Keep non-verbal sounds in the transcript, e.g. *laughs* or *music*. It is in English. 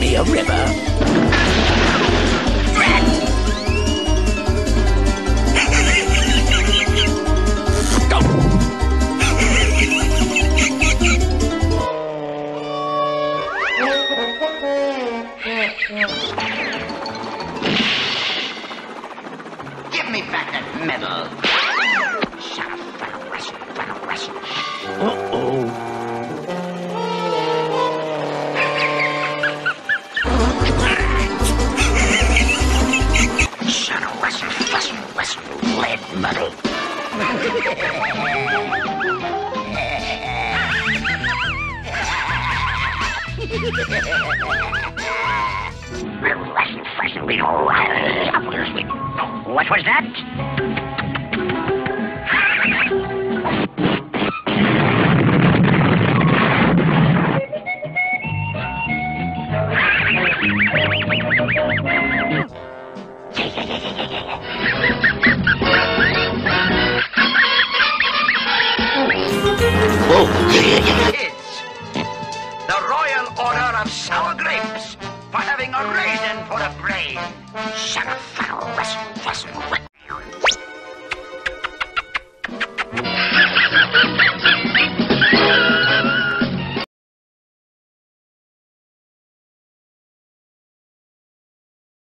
Be a river. Give me back that medal. Shut up, fucking Russian, fucking Russian. Uh-oh. Shut up, Russian, Russian, Russian, lead Muttley. *laughs* What was that? The royal order of sour grapes for having a raisin for a brain. Shut up! Fennel, West, West, West.